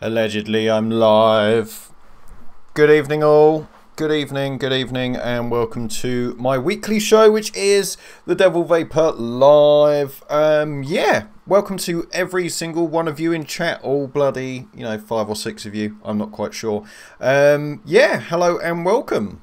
Allegedly, I'm live. Good evening, all. Good evening, good evening, and welcome to my weekly show, which is the Devil Vaper Live. Um, yeah, welcome to every single one of you in chat, all bloody, you know, five or six of you. I'm not quite sure. Um, yeah, hello and welcome.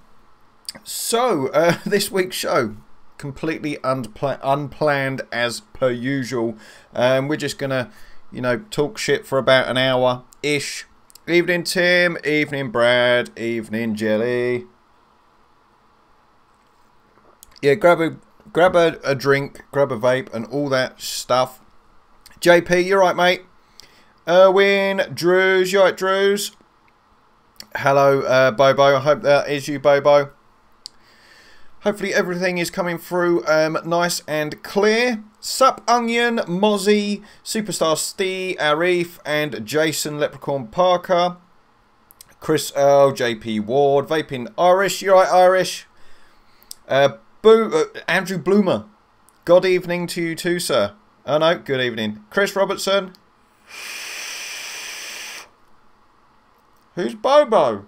So, uh, this week's show, completely unpla- unplanned as per usual. Um, we're just gonna, you know, talk shit for about an hour ish. Evening, Tim. Evening, Brad. Evening, Jelly. Yeah, grab a grab a, a drink, grab a vape, and all that stuff. JP, you're right, mate. Erwin, Drews, you're right, Drews? Hello, uh, Bobo. I hope that is you, Bobo. Hopefully everything is coming through um, nice and clear. Sup Onion, Mozzie, Superstar Steve, Arif, and Jason Leprechaun Parker. Chris Earl, JP Ward, Vaping Irish, you're right Irish? Uh, uh, Andrew Bloomer, good evening to you too, sir. Oh no, good evening. Chris Robertson. Who's Bobo?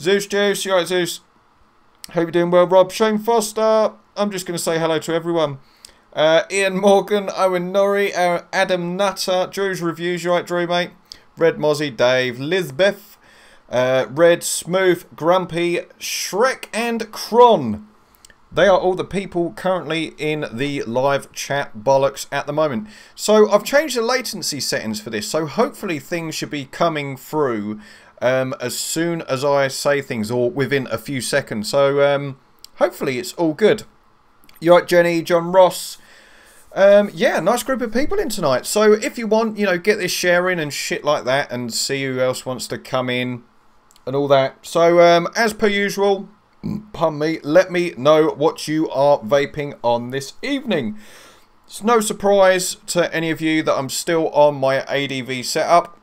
Zeus Juice, you right Zeus? Hope you're doing well, Rob. Shane Foster. I'm just going to say hello to everyone. Uh, Ian Morgan, Owen Norrie, uh, Adam Nutter, Drew's Reviews, you right, Drew, mate? Red Mozzie, Dave, Lizbeth, uh, Red, Smooth, Grumpy, Shrek, and Kron. They are all the people currently in the live chat bollocks at the moment. So I've changed the latency settings for this, so hopefully things should be coming through um, as soon as I say things or within a few seconds. So um, hopefully it's all good. You right, Jenny, John Ross. Um, yeah, nice group of people in tonight. So if you want, you know, get this sharing and shit like that and see who else wants to come in and all that. So um, as per usual, pardon me, let me know what you are vaping on this evening. It's no surprise to any of you that I'm still on my ADV setup.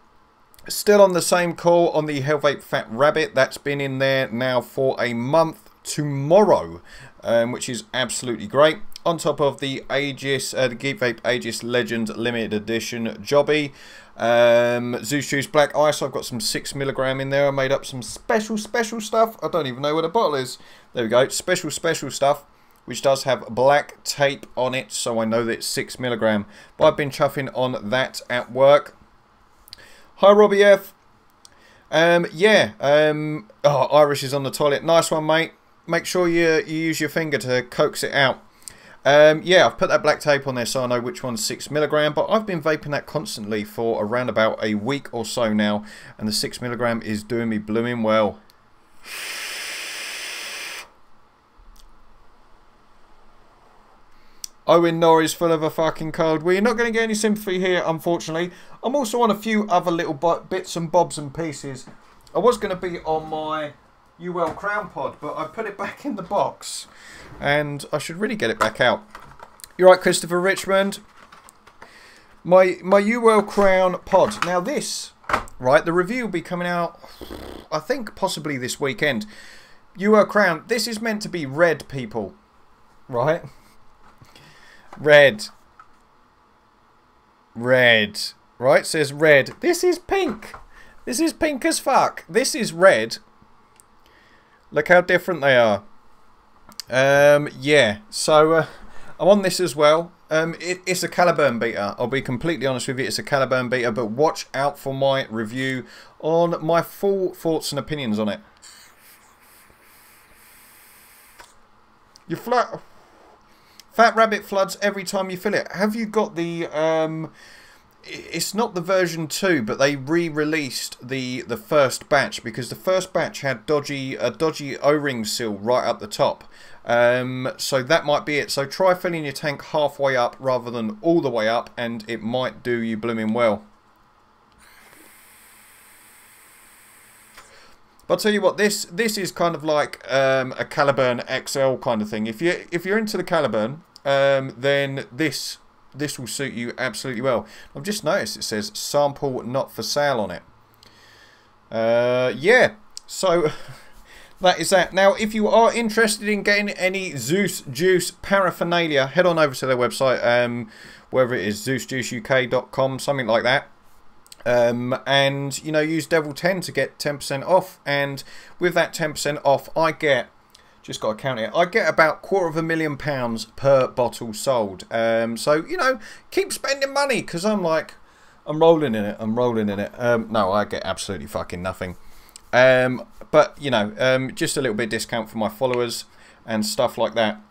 Still on the same call on the Hellvape Fat Rabbit. That's been in there now for a month tomorrow, um, which is absolutely great. On top of the Aegis, uh, the Geek Vape Aegis Legend Limited Edition Jobby. Um, Zeus Juice Black Ice, I've got some 6mg in there. I made up some special, special stuff. I don't even know where the bottle is. There we go. Special, special stuff which does have black tape on it, so I know that it's 6mg. But I've been chuffing on that at work. Hi, Robbie F. Um, yeah, um, oh, Irish is on the toilet. Nice one, mate. Make sure you, you use your finger to coax it out. Um, yeah, I've put that black tape on there so I know which one's 6 milligram, but I've been vaping that constantly for around about a week or so now, and the 6 milligram is doing me blooming well. Owen Norris full of a fucking cold. You're not going to get any sympathy here, unfortunately. I'm also on a few other little bits and bobs and pieces. I was going to be on my UL Crown Pod, but I put it back in the box. And I should really get it back out. You're right, Christopher Richmond. My, my UL Crown Pod. Now this, right, the review will be coming out, I think, possibly this weekend. UL Crown, this is meant to be red, people. Right? Red. Red. Right, says red. This is pink. This is pink as fuck. This is red. Look how different they are. Um, yeah, so uh, I'm on this as well. Um, it, it's a Caliburn beater. I'll be completely honest with you, it's a Caliburn beater, but watch out for my review on my full thoughts and opinions on it. You flat. Fat Rabbit floods every time you fill it. Have you got the... Um, it's not the version 2, but they re-released the the first batch because the first batch had dodgy a dodgy O-ring seal right up the top. Um, so that might be it. So try filling your tank halfway up rather than all the way up, and it might do you blooming well. But I'll tell you what, this this is kind of like um, a Caliburn XL kind of thing. If you if you're into the Caliburn, um, then this this will suit you absolutely well. I've just noticed it says sample not for sale on it. Uh, yeah, so that is that. Now, if you are interested in getting any Zeus Juice paraphernalia, head on over to their website, um, wherever it is, zeusjuiceuk.com, something like that. Um, and you know use devil 10 to get 10% off. And with that 10% off i get just got to count it i get about quarter of a million pounds per bottle sold. Um, so you know keep spending money because i'm like i'm rolling in it i'm rolling in it. Um, no i get absolutely fucking nothing. Um, but you know um, just a little bit discount for my followers and stuff like that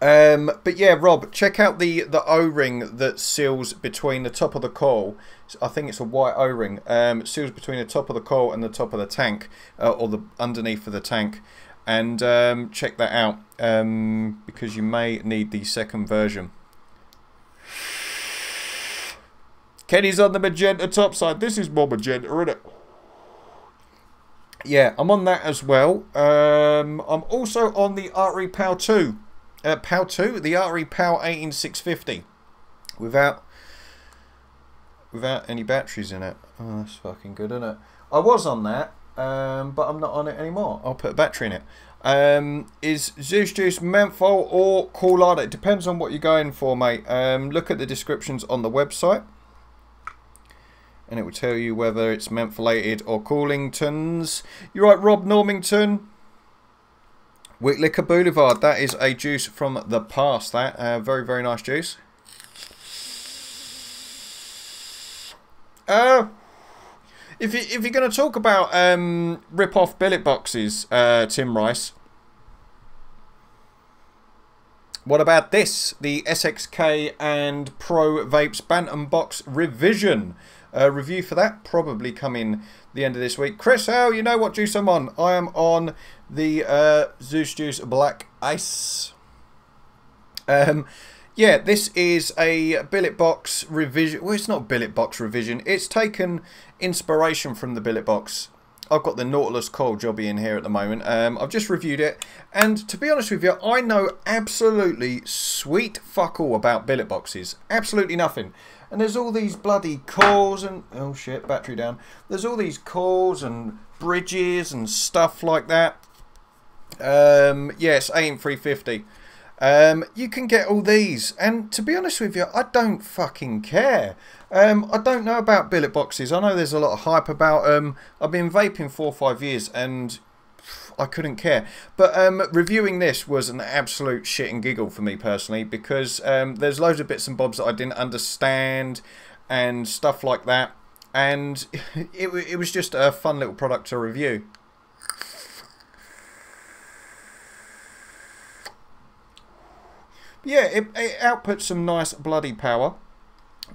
um, but yeah, Rob, check out the, the O-ring that seals between the top of the coil. I think it's a white O-ring. Um, seals between the top of the coil and the top of the tank, uh, or the underneath of the tank. And um, check that out, um, because you may need the second version. Kenny's on the magenta top side. This is more magenta, isn't it? Yeah, I'm on that as well. Um, I'm also on the Artery PAL 2. Uh, PAL 2, the Artery PAL 18650. Without without any batteries in it. Oh, that's fucking good, isn't it? I was on that, um, but I'm not on it anymore. I'll put a battery in it. Um, is Zeus Juice menthol or Coolada? It depends on what you're going for, mate. Um, look at the descriptions on the website. And it will tell you whether it's mentholated or Coolingtons. You're right, Rob Normington. Wick Liquor Boulevard. That is a juice from the past. That uh, very very nice juice. Uh, if you if you're going to talk about um, rip off billet boxes, uh, Tim Rice. What about this? The SXK and Pro Vapes Bantam Box Revision. Uh, review for that probably coming the end of this week. Chris, how you know what juice I'm on? I am on the uh, Zeus Juice Black Ice. Um, yeah, this is a billet box revision. Well, it's not billet box revision. It's taken inspiration from the billet box. I've got the Nautilus Coil Jobby in here at the moment. Um, I've just reviewed it. And to be honest with you, I know absolutely sweet fuck all about billet boxes. Absolutely nothing. And there's all these bloody cores and... Oh shit, battery down. There's all these cores and bridges and stuff like that. Um, yes, AM350. Um, you can get all these. And to be honest with you, I don't fucking care. Um, I don't know about billet boxes. I know there's a lot of hype about them. I've been vaping four or five years and I couldn't care. But um, reviewing this was an absolute shit and giggle for me personally because um, there's loads of bits and bobs that I didn't understand and stuff like that. And it, it was just a fun little product to review. Yeah, it, it outputs some nice bloody power.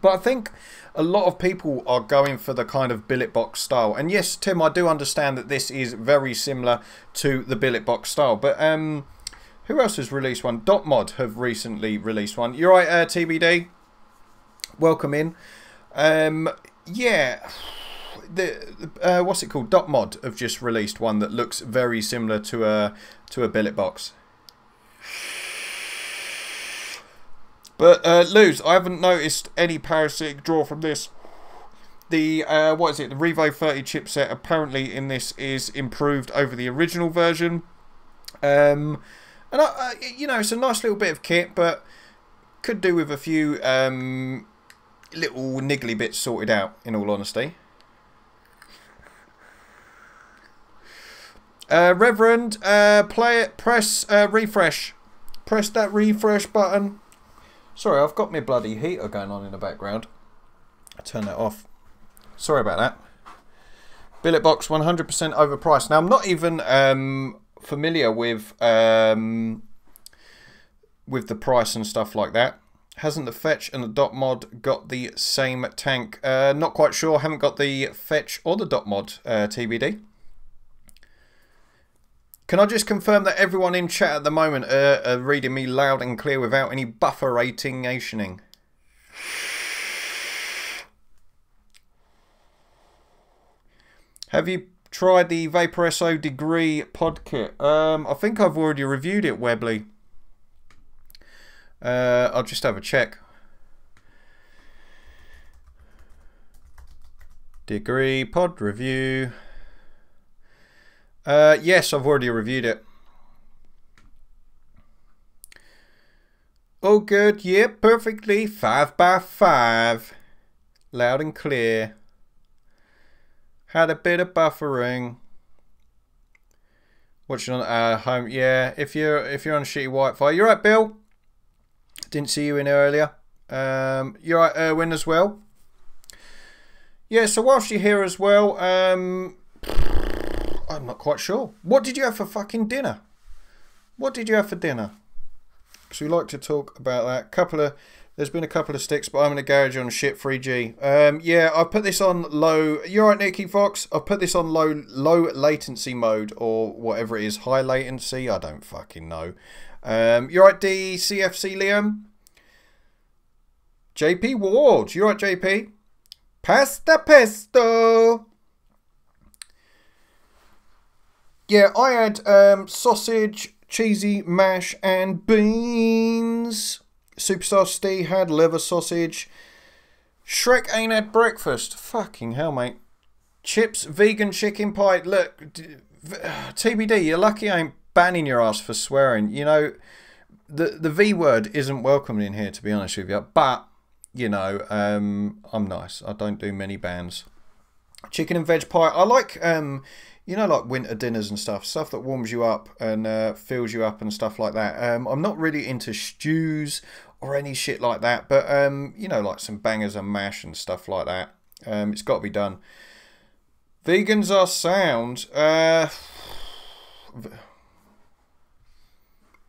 But I think a lot of people are going for the kind of billet box style. And yes, Tim, I do understand that this is very similar to the billet box style. But um, who else has released one? Dot Mod have recently released one. You're right, uh, TBD. Welcome in. Um, yeah. The uh, what's it called? Dot Mod have just released one that looks very similar to a to a billet box. But uh, I haven't noticed any parasitic draw from this. The uh, what is it? The Revo 30 chipset apparently in this is improved over the original version. Um, and I, uh, you know, it's a nice little bit of kit, but could do with a few um, little niggly bits sorted out. In all honesty. Uh, Reverend, uh, play it, press uh, refresh. Press that refresh button. Sorry, I've got my bloody heater going on in the background. I turn that off. Sorry about that. Billet box 100% overpriced. Now, I'm not even um, familiar with um, with the price and stuff like that. Hasn't the Fetch and the Dot Mod got the same tank? Uh, not quite sure. Haven't got the Fetch or the Dot Mod uh, TBD. Can I just confirm that everyone in chat at the moment are, are reading me loud and clear without any bufferating nationing? Have you tried the Vaporesso Degree pod kit? Um, I think I've already reviewed it, Webley. Uh, I'll just have a check. Degree pod review. Uh, yes, I've already reviewed it. Oh, good. Yep, yeah, perfectly. Five by five. Loud and clear. Had a bit of buffering. Watching on uh, home, yeah. If you're if you're on shitty Wi-Fi, you're right, Bill. Didn't see you in earlier. Um, you're right, Erwin as well. Yeah. So whilst you're here as well, um, I'm not quite sure. What did you have for fucking dinner? What did you have for dinner? Because we like to talk about that. Couple of there's been a couple of sticks, but I'm in a garage on shit 3G. Um, yeah, I've put this on low. You're right, Nicky Fox. I've put this on low low latency mode or whatever it is, high latency. I don't fucking know. Um, you're right, DCFC Liam. JP Ward. You're right, JP. Pasta pesto. Yeah, I had um, sausage, cheesy mash, and beans. Superstar Steve had liver sausage. Shrek ain't had breakfast. Fucking hell, mate. Chips, vegan chicken pie. Look, TBD, you're lucky I ain't banning your ass for swearing. You know, the the V word isn't welcome in here, to be honest with you. But, you know, um, I'm nice. I don't do many bans. Chicken and veg pie. I like, um, you know, like winter dinners and stuff, stuff that warms you up and uh, fills you up and stuff like that. Um, I'm not really into stews or any shit like that, but um, you know, like some bangers and mash and stuff like that. Um, it's got to be done. Vegans are sound. Uh,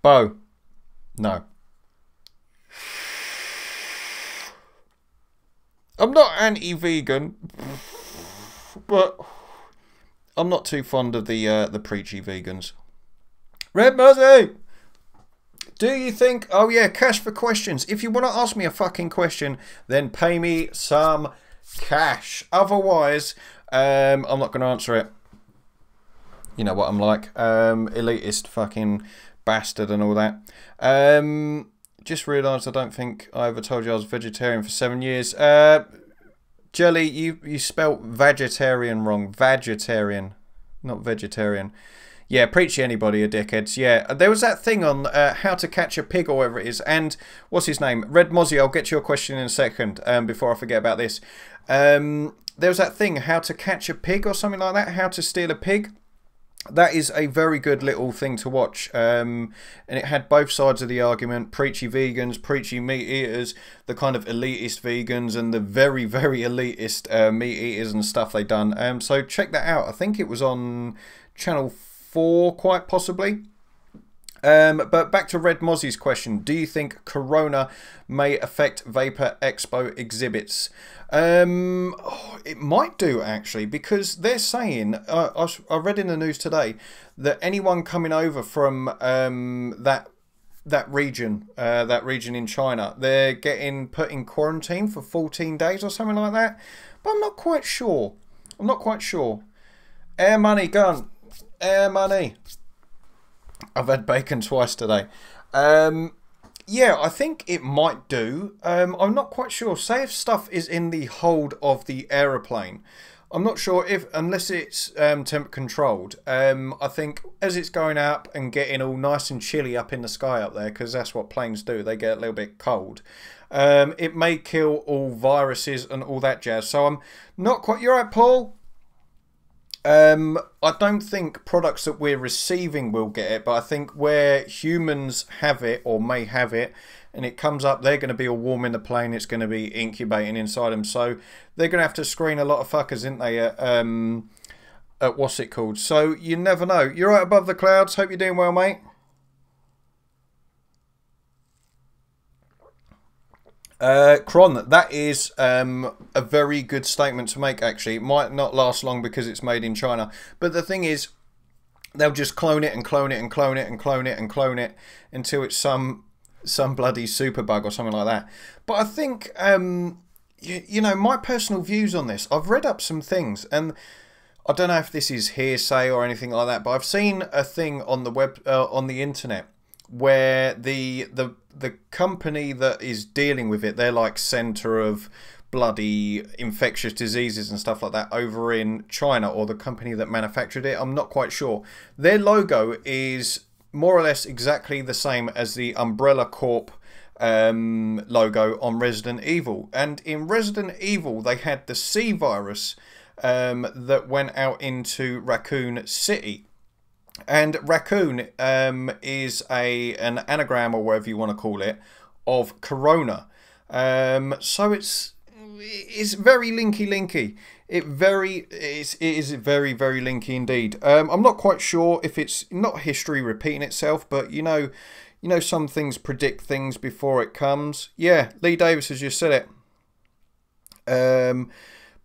Bo, no. I'm not anti-vegan, but I'm not too fond of the uh, the preachy vegans. Red Mercy! Do you think... Oh, yeah, cash for questions. If you want to ask me a fucking question, then pay me some cash. Otherwise, um, I'm not going to answer it. You know what I'm like. Um, elitist fucking bastard and all that. Um, just realised I don't think I ever told you I was vegetarian for seven years. Uh, Jelly, you, you spelt vegetarian wrong. Vegetarian, not vegetarian. Yeah, preach anybody a dickheads. Yeah, there was that thing on uh, how to catch a pig or whatever it is. And what's his name? Red Mozzie, I'll get to your question in a second um, before I forget about this. Um, there was that thing, how to catch a pig or something like that. How to steal a pig that is a very good little thing to watch. Um, and it had both sides of the argument preachy vegans, preachy meat eaters, the kind of elitist vegans, and the very, very elitist uh, meat eaters and stuff they done. Um, so check that out. I think it was on Channel 4, quite possibly. Um, but back to Red Mozzie's question. Do you think Corona may affect Vaper Expo exhibits? Um, oh, it might do actually, because they're saying, uh, I, I, read in the news today, that anyone coming over from um, that that region, uh, that region in China, they're getting put in quarantine for 14 days or something like that. But I'm not quite sure. I'm not quite sure. Air money, gun. Air money. I've had bacon twice today. Um, yeah, I think it might do. Um, I'm not quite sure. Say if stuff is in the hold of the aeroplane. I'm not sure if, unless it's um, temp controlled. Um, I think as it's going up and getting all nice and chilly up in the sky up there, because that's what planes do, they get a little bit cold. Um, it may kill all viruses and all that jazz. So I'm not quite. You're right, Paul. Um, I don't think products that we're receiving will get it, but I think where humans have it or may have it, and it comes up, they're going to be all warm in the plane. It's going to be incubating inside them, so they're going to have to screen a lot of fuckers, aren't they? At, um, at what's it called? So you never know. You're right above the clouds. Hope you're doing well, mate. Uh, Kron, that is um, a very good statement to make, actually. It might not last long because it's made in China. But the thing is, they'll just clone it and clone it and clone it and clone it and clone it until it's some some bloody super bug or something like that. But I think, um, you, you know, my personal views on this, I've read up some things and I don't know if this is hearsay or anything like that, but I've seen a thing on the web, uh, on the internet where the the the company that is dealing with it, they're like center of bloody infectious diseases and stuff like that over in China or the company that manufactured it. I'm not quite sure. Their logo is more or less exactly the same as the Umbrella Corp um, logo on Resident Evil. And in Resident Evil, they had the C virus um, that went out into Raccoon City. And raccoon um, is a an anagram or whatever you want to call it of corona. Um, so it's it's very linky linky. It very it's, it is very very linky indeed. Um, I'm not quite sure if it's not history repeating itself, but you know, you know some things predict things before it comes. Yeah, Lee Davis has just said it. Um,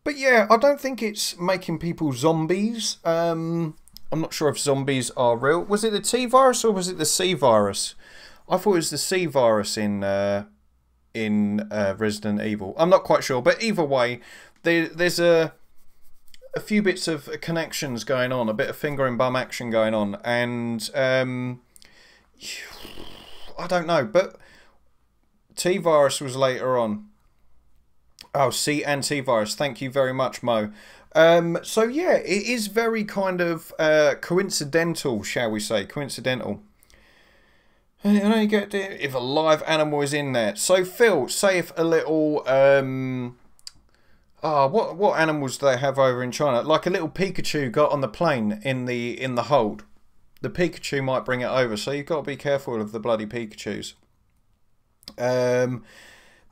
but yeah, I don't think it's making people zombies. Um, I'm not sure if zombies are real. Was it the T virus or was it the C virus? I thought it was the C virus in uh, in uh, Resident Evil. I'm not quite sure, but either way, there, there's a a few bits of connections going on, a bit of finger and bum action going on, and um, I don't know, but T virus was later on. Oh, C antivirus. Thank you very much, Mo. Um, so yeah, it is very kind of uh, coincidental, shall we say? Coincidental. And you get if a live animal is in there. So Phil, say if a little um, ah, oh, what what animals do they have over in China? Like a little Pikachu got on the plane in the in the hold. The Pikachu might bring it over, so you've got to be careful of the bloody Pikachu's. Um,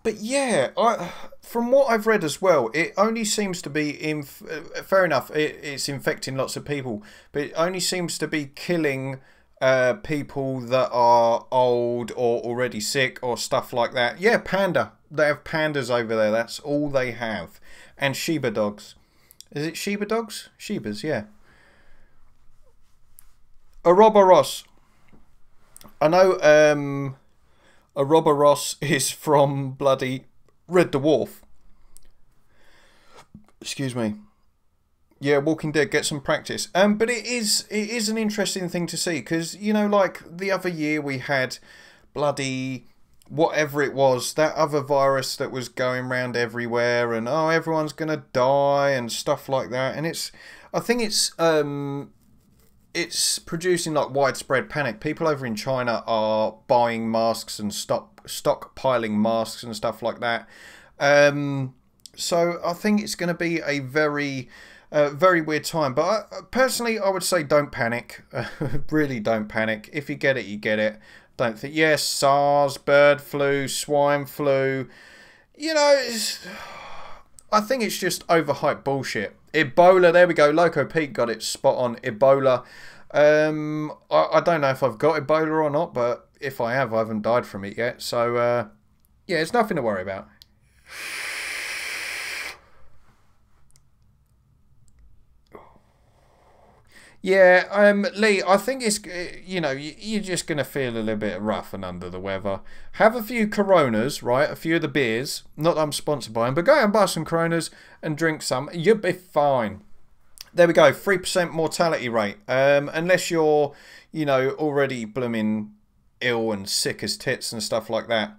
but yeah, I, from what I've read as well, it only seems to be in. Uh, fair enough, it, it's infecting lots of people, but it only seems to be killing uh, people that are old or already sick or stuff like that. Yeah, panda. They have pandas over there. That's all they have, and Shiba dogs. Is it Shiba dogs? Shibas, yeah. Ross. I know. Um, Ross is from bloody Red Dwarf. Excuse me. Yeah, Walking Dead, get some practice. Um, but it is it is an interesting thing to see because you know, like the other year we had bloody whatever it was that other virus that was going around everywhere and oh everyone's gonna die and stuff like that and it's i think it's um it's producing like widespread panic. People over in China are buying masks and stock stockpiling masks and stuff like that. Um, so I think it's going to be a very uh, very weird time. But I, personally, I would say don't panic. really, don't panic. If you get it, you get it. Don't think yes, SARS, bird flu, swine flu. You know, I think it's just overhyped bullshit. Ebola, there we go. Loco Pete got it spot on. Ebola. Um, I, I don't know if I've got Ebola or not, but if I have, I haven't died from it yet. So, uh, yeah, it's nothing to worry about. Yeah, um, Lee, I think it's, uh, you know, you're just going to feel a little bit rough and under the weather. Have a few Coronas, right? A few of the beers. Not that I'm sponsored by them, but go out and buy some Coronas and drink some. You'll be fine. There we go, 3% mortality rate. Um, unless you're, you know, already blooming ill and sick as tits and stuff like that.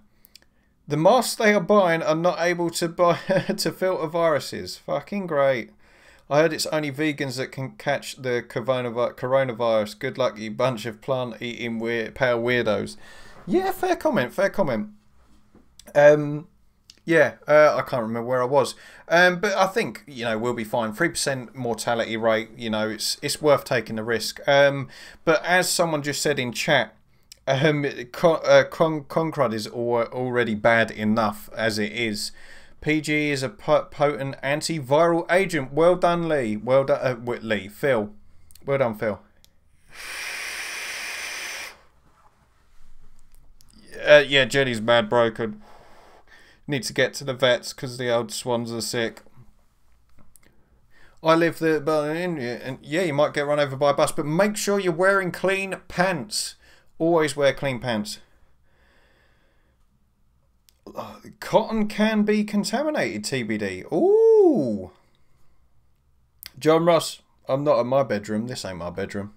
The masks they are buying are not able to buy to filter viruses. Fucking great. I heard it's only vegans that can catch the coronavirus. Good luck, you bunch of plant-eating weird, pale weirdos. Yeah, fair comment, fair comment. Um, yeah, uh, I can't remember where I was, um, but I think you know we'll be fine. Three percent mortality rate, you know, it's it's worth taking the risk. Um, but as someone just said in chat, um, con- uh, con- is al- already bad enough as it is. PG is a potent antiviral agent. Well done, Lee. Well done, uh, Lee. Phil. Well done, Phil. Uh, yeah, Jenny's mad broken. Need to get to the vets because the old swans are sick. I live there, but and yeah, you might get run over by a bus, but make sure you're wearing clean pants. Always wear clean pants. Cotton can be contaminated, TBD. Ooh. John Ross, I'm not in my bedroom. This ain't my bedroom.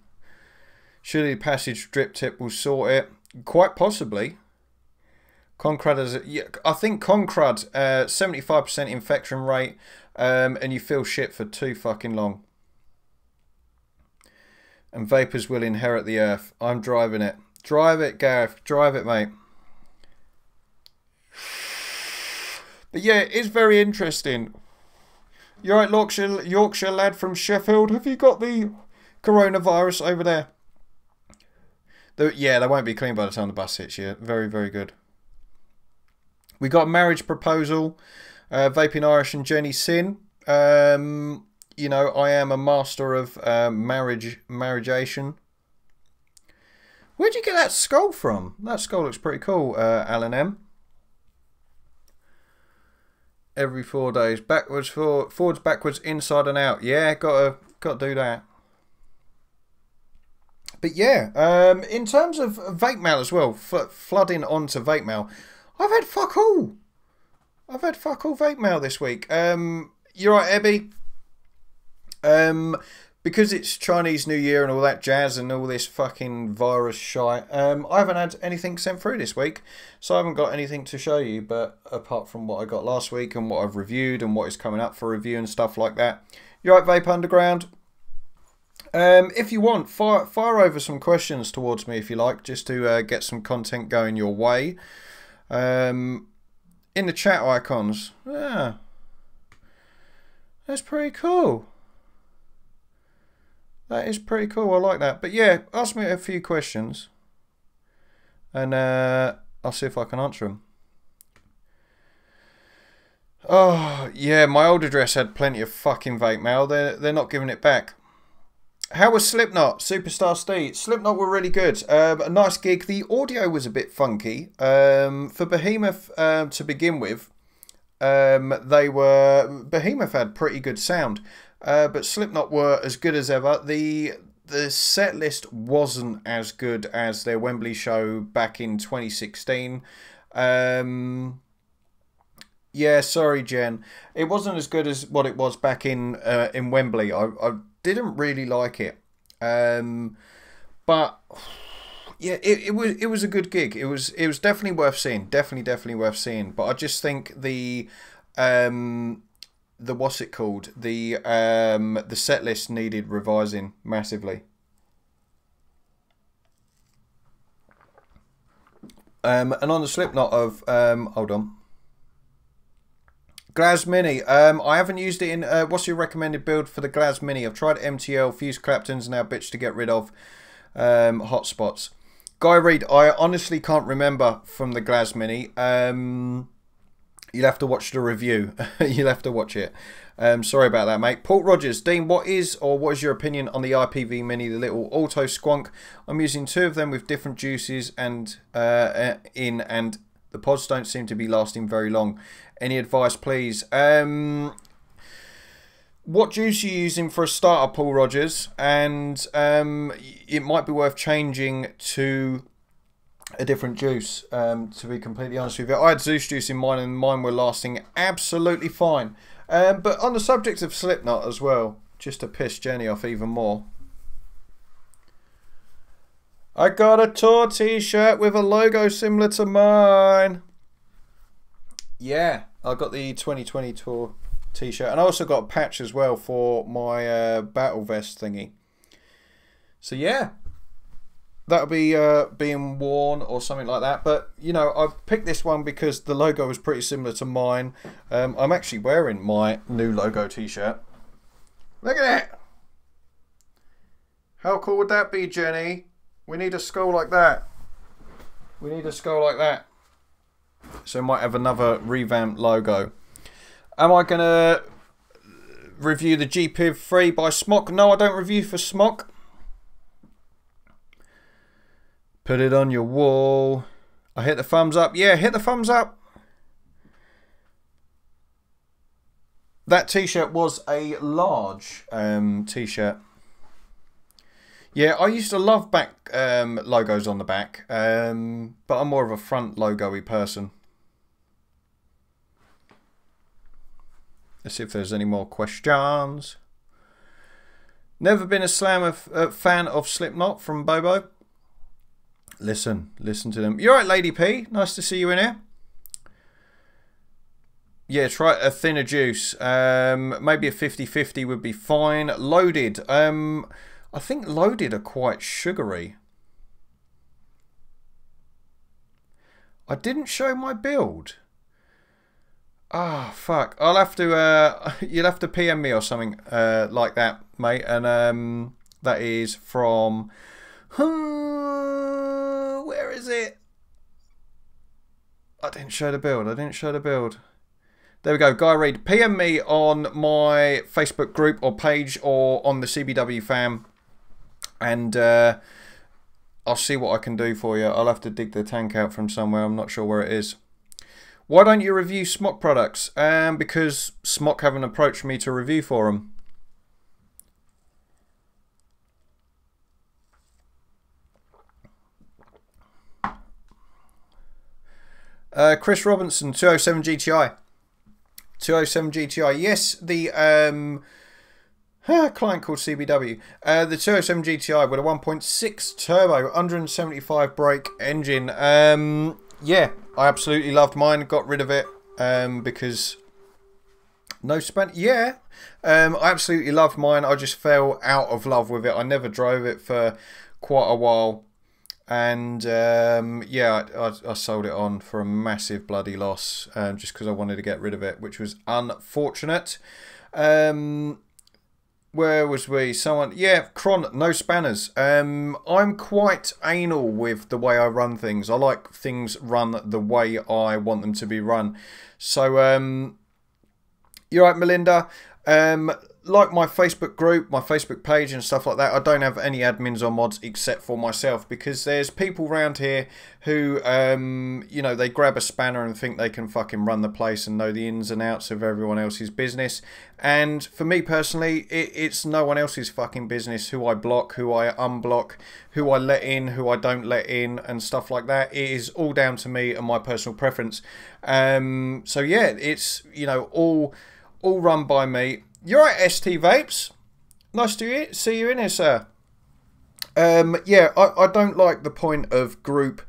Surely the passage drip tip will sort it. Quite possibly. Concrud is, yeah, I think Concrud, uh, 75% infection rate, um, and you feel shit for too fucking long. And vapors will inherit the earth. I'm driving it. Drive it, Gareth. Drive it, mate. But yeah, it's very interesting. You're right, Yorkshire, Yorkshire lad from Sheffield? Have you got the coronavirus over there? The, yeah, they won't be clean by the time the bus hits you. Very, very good. We got a marriage proposal. Uh, Vaping Irish and Jenny Sin. Um, you know, I am a master of uh, marriage, marriageation. Where'd you get that skull from? That skull looks pretty cool, uh, Alan M. Every four days, backwards, for, forwards, backwards, inside and out. Yeah, gotta, gotta do that. But yeah, um, in terms of vape mail as well, flooding onto vape mail, I've had fuck all. I've had fuck all vape mail this week. Um, you're right, Ebby. Um, because it's Chinese New Year and all that jazz and all this fucking virus shite, um, I haven't had anything sent through this week, so I haven't got anything to show you. But apart from what I got last week and what I've reviewed and what is coming up for review and stuff like that, you're right, Vape Underground. Um, if you want, fire, fire over some questions towards me if you like, just to uh, get some content going your way. Um, in the chat icons, yeah, that's pretty cool. That is pretty cool. I like that. But yeah, ask me a few questions, and uh, I'll see if I can answer them. Oh yeah, my old address had plenty of fucking vape mail. They're they're not giving it back. How was Slipknot? Superstar Steve. Slipknot were really good. Um, a nice gig. The audio was a bit funky. Um, for Behemoth um, to begin with, um, they were Behemoth had pretty good sound, uh, but Slipknot were as good as ever. The the set list wasn't as good as their Wembley show back in 2016. Um, yeah, sorry, Jen. It wasn't as good as what it was back in uh, in Wembley. I, I didn't really like it. Um, but yeah, it, it was it was a good gig. It was it was definitely worth seeing. Definitely, definitely worth seeing. But I just think the um, the what's it called? The um, the set list needed revising massively. Um, and on the Slipknot of um, hold on. Glas Mini. Um, I haven't used it in. Uh, what's your recommended build for the Glas Mini? I've tried MTL, Fuse Claptons, now bitch to get rid of um, hotspots. Guy Reed. I honestly can't remember from the Glas Mini. Um, you'll have to watch the review. you'll have to watch it. Um, sorry about that, mate. Paul Rogers, Dean, what is or what is your opinion on the IPV Mini, the little auto squonk? I'm using two of them with different juices and uh, in, and the pods don't seem to be lasting very long. Any advice, please? Um, what juice are you using for a starter, Paul Rogers? And um, it might be worth changing to a different juice, um, to be completely honest with you. I had Zeus juice in mine and mine were lasting absolutely fine. Um, but on the subject of Slipknot as well, just to piss Jenny off even more. I got a tour t-shirt with a logo similar to mine. Yeah, I got the 2020 tour t-shirt, and I also got a patch as well for my uh, battle vest thingy. So yeah, that'll be uh, being worn or something like that. But you know, I picked this one because the logo was pretty similar to mine. Um, I'm actually wearing my new logo t-shirt. Look at that! How cool would that be, Jenny? We need a skull like that. We need a skull like that. So it might have another revamped logo. Am I to review the G-Priv 3 by Smok? No, I don't review for Smok. Put it on your wall. I hit the thumbs up. Yeah, hit the thumbs up. That t-shirt was a large um, t-shirt. Yeah, I used to love back um, logos on the back, um, but I'm more of a front logo-y person. Let's see if there's any more questions. Never been a slam uh, fan of Slipknot from Bobo. Listen, listen to them. You're right, Lady P. Nice to see you in here. Yeah, try a thinner juice. Um, maybe a 50-50 would be fine. Loaded. Um, I think loaded are quite sugary. I didn't show my build. Ah, oh, fuck. I'll have to, uh, you'll have to PM me or something, uh, like that, mate. And, um, that is from, where is it? I didn't show the build. I didn't show the build. There we go. Guy Reed. PM me on my Facebook group or page or on the CBW fam. And uh, I'll see what I can do for you. I'll have to dig the tank out from somewhere. I'm not sure where it is. Why don't you review Smok products? Um, because Smok haven't approached me to review for them. Uh, Chris Robinson, 207 GTI. 207 GTI. Yes, the um, client called CBW. Uh, the 207 GTI with a 1.6 turbo, 175 brake engine. Um, yeah, I absolutely loved mine. Got rid of it um, because no spent. Yeah, um, I absolutely loved mine. I just fell out of love with it. I never drove it for quite a while and um, yeah, I, I, sold it on for a massive bloody loss um, just because I wanted to get rid of it, which was unfortunate. Um, where was we? Someone, yeah, Cron, no spanners. Um, I'm quite anal with the way I run things. I like things run the way I want them to be run. So, um, you're right, Melinda. Um, like my Facebook group, my Facebook page and stuff like that, I don't have any admins or mods except for myself because there's people around here who, um, you know, they grab a spanner and think they can fucking run the place and know the ins and outs of everyone else's business. And for me personally, it, it's no one else's fucking business who I block, who I unblock, who I let in, who I don't let in, and stuff like that. It is all down to me and my personal preference. Um, so yeah, it's you know all all run by me you're right, ST Vapes. Nice to see you in here, sir. Um, yeah, I, I don't like the point of group.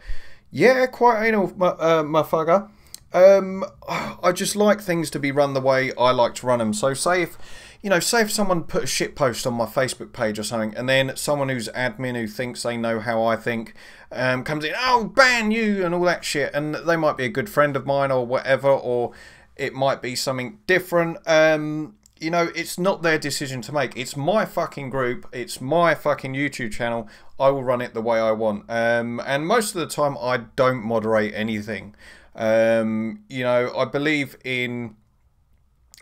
Yeah, quite anal, uh, motherfucker. Um, I just like things to be run the way I like to run them. So say if, you know, say if someone put a shit post on my Facebook page or something, and then someone who's admin who thinks they know how I think um, comes in, oh, ban you and all that shit, and they might be a good friend of mine or whatever, or it might be something different. Um, you know, it's not their decision to make. It's my fucking group. It's my fucking YouTube channel. I will run it the way I want. Um, and most of the time, I don't moderate anything. Um, you know, I believe in.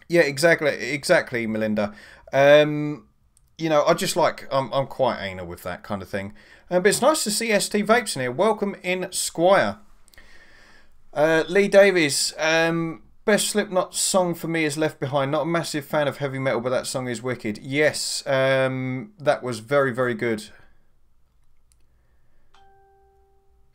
Yeah, exactly, exactly, Melinda. Um, you know, I just like I'm I'm quite anal with that kind of thing. Uh, but it's nice to see ST Vapes in here. Welcome in, Squire. Uh, Lee Davies. Um, Best Slipknot song for me is Left Behind. Not a massive fan of heavy metal, but that song is wicked. Yes, um, that was very, very good.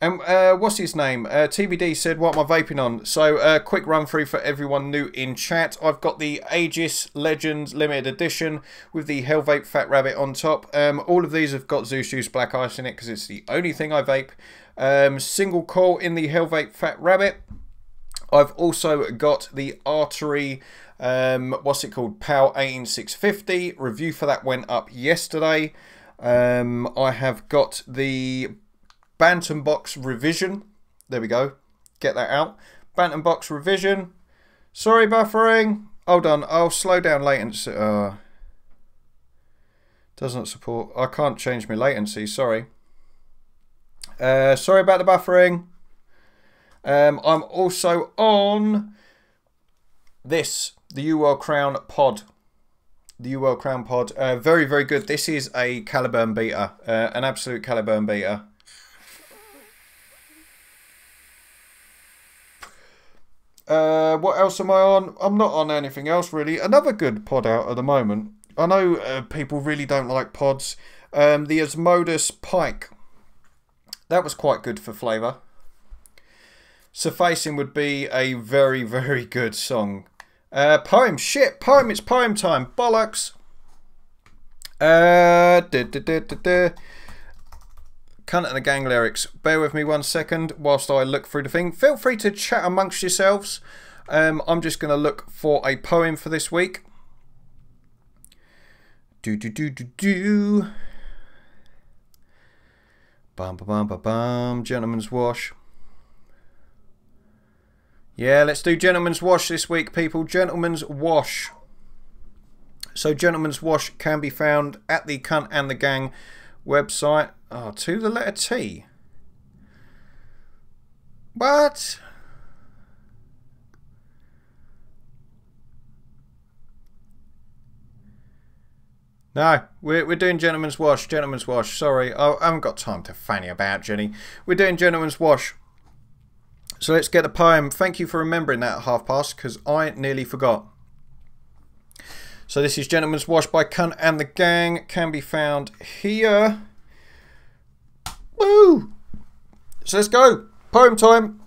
And uh, what's his name? Uh, TBD said, what am I vaping on? So, uh, quick run through for everyone new in chat. I've got the Aegis Legends Limited Edition with the Hell Vape Fat Rabbit on top. Um, all of these have got Zeus Juice Black Ice in it because it's the only thing I vape. Um, single coil in the Hell Vape Fat Rabbit. I've also got the Artery, um, what's it called, PAL 18650. Review for that went up yesterday. Um, I have got the Bantam Box Revision. There we go. Get that out. Bantam Box Revision. Sorry, buffering. Hold on. I'll slow down latency. Uh, does not support. I can't change my latency. Sorry. Uh, sorry about the buffering. Um, I'm also on this, the UL Crown Pod. The UL Crown Pod. Uh, very, very good. This is a Caliburn beater, uh, an absolute Caliburn beater. Uh, what else am I on? I'm not on anything else really. Another good pod out at the moment. I know uh, people really don't like pods. Um, the Asmodus Pike. That was quite good for flavour. Surfacing would be a very, very good song. Uh, poem. Shit, poem. It's poem time. Bollocks. Uh, da, da, da, da. Kunt and the Gang lyrics. Bear with me one second whilst I look through the thing. Feel free to chat amongst yourselves. Um, I'm just going to look for a poem for this week. Do do do do do. Bum bum bum bum bum. Gentleman's wash. Yeah, let's do Gentleman's Wash this week, people. Gentleman's Wash. So, Gentleman's Wash can be found at the Kunt and the Gang website. Oh, to the letter T. What? No, we're, we're doing Gentleman's Wash. Gentleman's Wash. Sorry, I haven't got time to fanny about, Jenny. We're doing Gentleman's Wash. So let's get the poem. Thank you for remembering that at half past, because I nearly forgot. So this is Gentleman's Wash by Kunt and the Gang. Can be found here. Woo! So let's go. Poem time.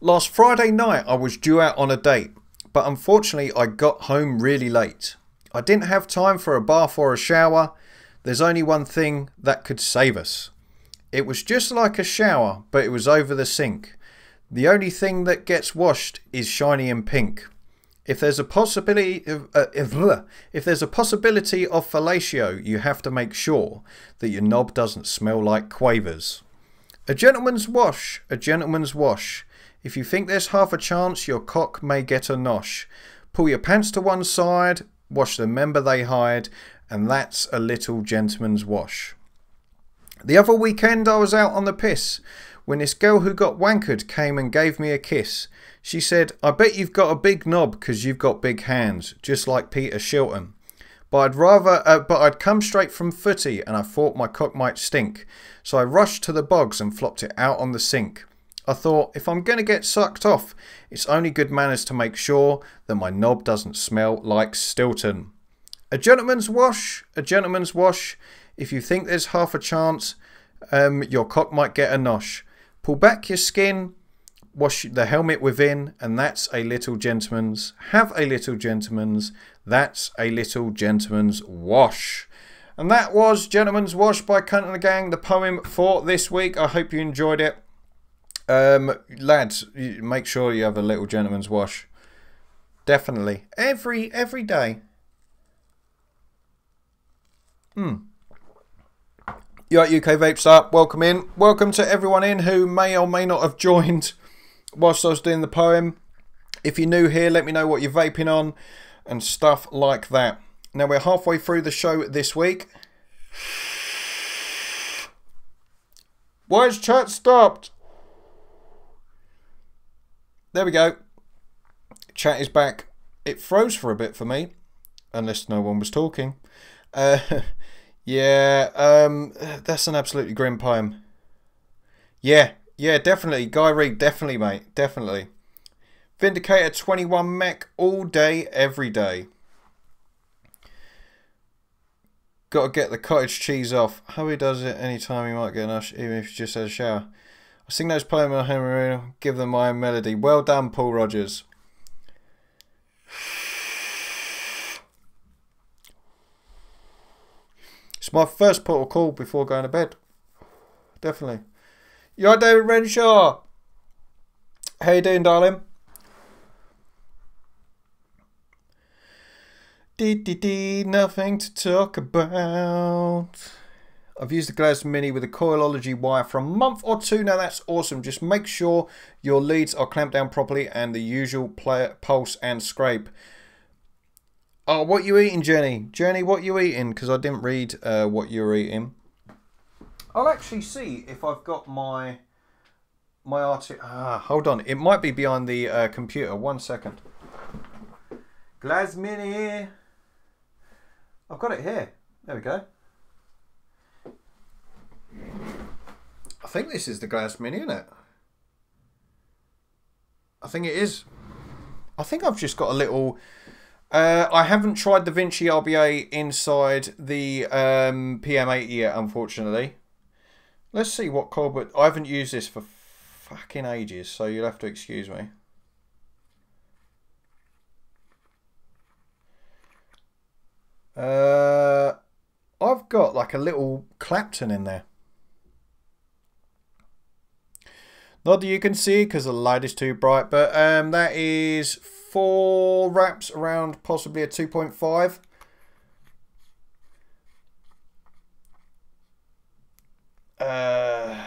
Last Friday night I was due out on a date, but unfortunately I got home really late. I didn't have time for a bath or a shower. There's only one thing that could save us. It was just like a shower, but it was over the sink. The only thing that gets washed is shiny and pink. If there's a possibility of, uh, if, if there's a possibility of fellatio, you have to make sure that your knob doesn't smell like quavers. A gentleman's wash, a gentleman's wash. If you think there's half a chance your cock may get a nosh, pull your pants to one side, wash the member they hide, and that's a little gentleman's wash. The other weekend I was out on the piss when this girl who got wankered came and gave me a kiss. She said, I bet you've got a big knob because you've got big hands, just like Peter Shilton. But I'd rather, uh, but I'd come straight from footy and I thought my cock might stink. So I rushed to the bogs and flopped it out on the sink. I thought, if I'm going to get sucked off, it's only good manners to make sure that my knob doesn't smell like Stilton. A gentleman's wash, a gentleman's wash. If you think there's half a chance, um, your cock might get a nosh. Pull back your skin, wash the helmet within, and that's a little gentleman's. Have a little gentleman's. That's a little gentleman's wash. And that was Gentleman's Wash by Kunt and the Gang, the poem for this week. I hope you enjoyed it. Um, lads, make sure you have a little gentleman's wash. Definitely. Every every day. Hmm. You right, UK Vapes up. Welcome in. Welcome to everyone in who may or may not have joined whilst I was doing the poem. If you're new here, let me know what you're vaping on and stuff like that. Now we're halfway through the show this week. Why is chat stopped? There we go. Chat is back. It froze for a bit for me, unless no one was talking. Uh, yeah, um, that's an absolutely grim poem. Yeah, yeah, definitely. Guy Reed, definitely, mate. Definitely. Vindicator 21 mech all day, every day. Got to get the cottage cheese off. How he does it anytime he might get an even if he just has a shower. I sing those poems on Henry, give them my own melody. Well done, Paul Rogers. It's my first portal call before going to bed. Definitely. You're David Renshaw. How you doing, darling? Dee dee dee, nothing to talk about. I've used the Glass Mini with a Coilology wire for a month or two now. That's awesome. Just make sure your leads are clamped down properly and the usual pulse and scrape. Oh, what you eating, Jenny? Jenny, what you eating? Because I didn't read uh, what you're eating. I'll actually see if I've got my my art. Ah, hold on. It might be behind the uh, computer. One second. Glas Mini. I've got it here. There we go. I think this is the Glas Mini, isn't it? I think it is. I think I've just got a little... Uh, I haven't tried the Vinci RBA inside the um, PM80 yet, unfortunately. Let's see what Colbert... I haven't used this for fucking ages, so you'll have to excuse me. Uh, I've got like a little Clapton in there. Not that you can see because the light is too bright, but um, that is four wraps around possibly a 2.5. Uh,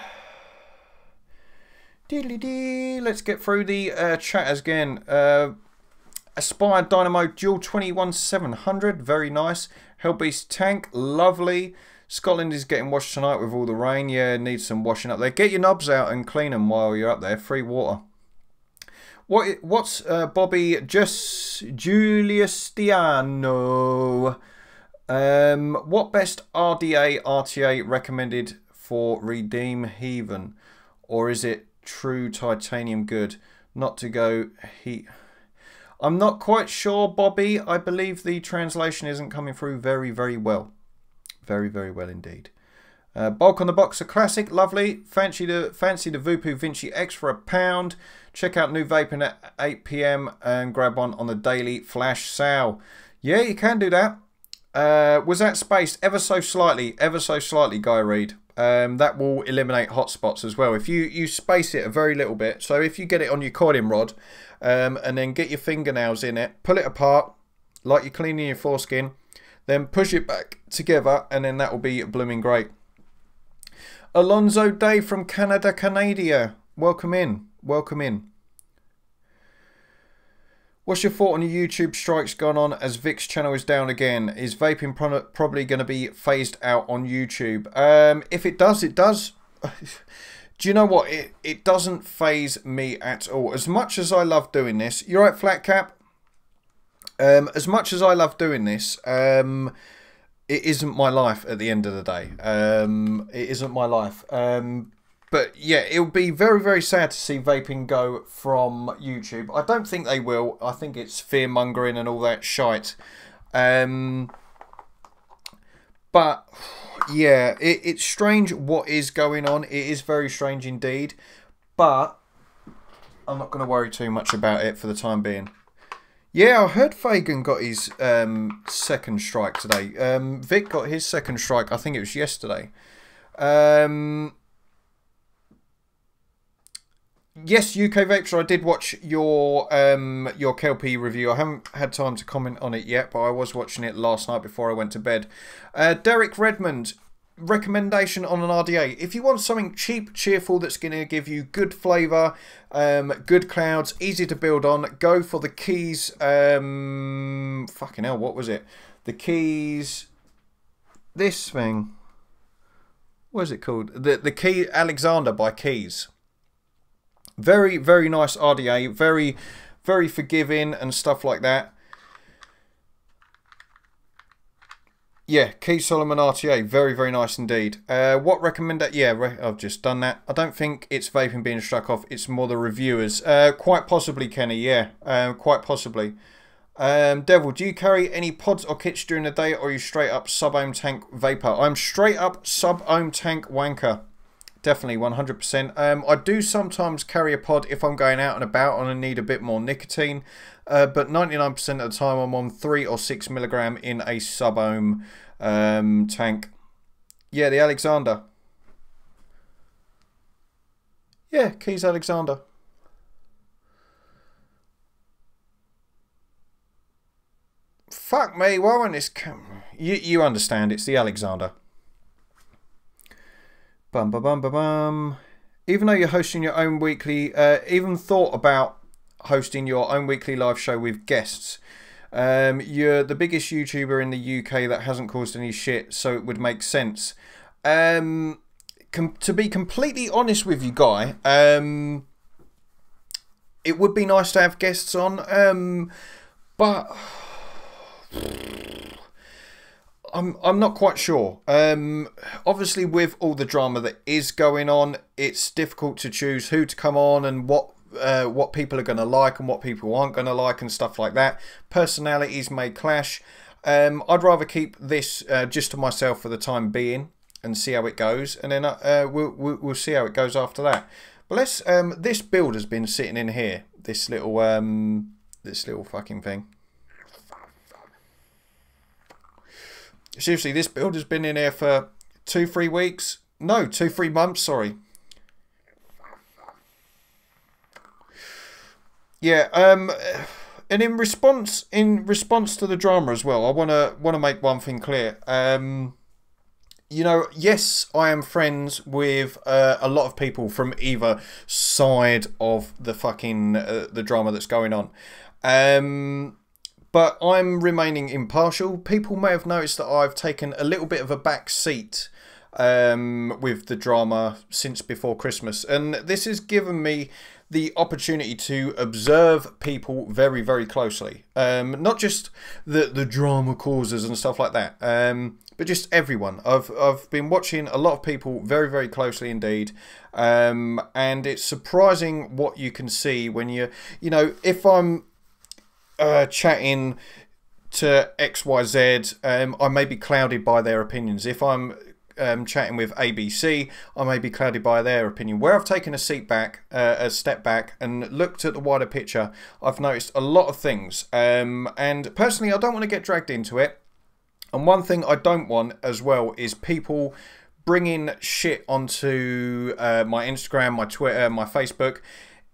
Let's get through the uh, chat again. Uh, Aspire Dynamo Dual 21700, very nice. Hellbeast Tank, lovely. Scotland is getting washed tonight with all the rain. Yeah, needs some washing up there. Get your knobs out and clean them while you're up there. Free water. What? What's uh, Bobby Just Juliustiano? Um, what best RDA RTA recommended for Redeem Heathen, or is it True Titanium Good? Not to go heat. I'm not quite sure, Bobby. I believe the translation isn't coming through very, very well. Very, very well indeed. Uh, bulk on the box, a classic, lovely. Fancy the fancy the Voopoo Vinci X for a pound. Check out new vaping at 8 p.m. and grab one on the daily flash sale. Yeah, you can do that. Uh, was that spaced ever so slightly, ever so slightly, Guy Reed? Um, that will eliminate hotspots as well. If you, you space it a very little bit, so if you get it on your coiling rod um, and then get your fingernails in it, pull it apart like you're cleaning your foreskin, then push it back together and then that will be blooming great. Alonzo Day from Canada, Canada. Welcome in. Welcome in. What's your thought on the YouTube strikes going on as Vic's channel is down again? Is vaping pro probably going to be phased out on YouTube? Um, if it does, it does. Do you know what? It, it doesn't phase me at all. As much as I love doing this, you're right, Flat Cap. Um, as much as I love doing this, um, it isn't my life at the end of the day. Um, it isn't my life. Um, but yeah, it'll be very, very sad to see vaping go from YouTube. I don't think they will. I think it's fear mongering and all that shite. Um, but yeah, it, it's strange what is going on. It is very strange indeed. But I'm not going to worry too much about it for the time being. Yeah, I heard Fagan got his um, second strike today. Um, Vic got his second strike, I think it was yesterday. Um, yes, UK Vapor, I did watch your um, your KLP review. I haven't had time to comment on it yet, but I was watching it last night before I went to bed. Uh, Derek Redmond, recommendation on an RDA. If you want something cheap, cheerful, that's going to give you good flavour, um, good clouds, easy to build on, go for the Kaees. Um, fucking hell, what was it? The Kaees. This thing. What is it called? The the Key Alexander by Kaees. Very very nice RDA. Very very forgiving and stuff like that. Yeah, Kaees Solomon RTA, very, very nice indeed. Uh, what recommend that? Yeah, I've just done that. I don't think it's vaping being struck off. It's more the reviewers. Uh, quite possibly, Kenny. Yeah, uh, quite possibly. Um, Devil, do you carry any pods or kits during the day, or are you straight up sub-ohm tank vapor? I'm straight up sub-ohm tank wanker. Definitely, 100%. Um, I do sometimes carry a pod if I'm going out and about and I need a bit more nicotine. Uh, but 99% of the time I'm on 3 or 6 milligram in a sub-ohm um, tank. Yeah, the Alexander. Yeah, Kaees Alexander. Fuck me, why won't this come? You, you understand, it's the Alexander. Bum bum bum bum bum. Even though you're hosting your own weekly, uh, even thought about hosting your own weekly live show with guests. Um, you're the biggest YouTuber in the UK that hasn't caused any shit, so it would make sense. Um, to be completely honest with you, Guy, um, it would be nice to have guests on, um, but I'm I'm not quite sure. Um, obviously, with all the drama that is going on, it's difficult to choose who to come on and what uh, what people are going to like and what people aren't going to like and stuff like that. Personalities may clash. Um, I'd rather keep this uh, just to myself for the time being and see how it goes, and then uh, we'll, we'll, we'll see how it goes after that. But let's. Um, this build has been sitting in here. This little um, this little fucking thing. Seriously, this build has been in here for two, three weeks. No, two, three months. Sorry. Yeah. Um. And in response, in response to the drama as well, I wanna wanna make one thing clear. Um. you know, yes, I am friends with uh, a lot of people from either side of the fucking uh, the drama that's going on. Um, but I'm remaining impartial. People may have noticed that I've taken a little bit of a back seat um, with the drama since before Christmas, and this has given me the opportunity to observe people very, very closely. Um, not just the the drama causes and stuff like that, um, but just everyone. I've I've been watching a lot of people very, very closely indeed, um, and it's surprising what you can see when you you know if I'm uh, chatting to XYZ, um, I may be clouded by their opinions. If I'm um, chatting with ABC, I may be clouded by their opinion. Where I've taken a seat back, uh, a step back, and looked at the wider picture, I've noticed a lot of things. Um, and personally, I don't want to get dragged into it. And one thing I don't want as well is people bringing shit onto uh, my Instagram, my Twitter, my Facebook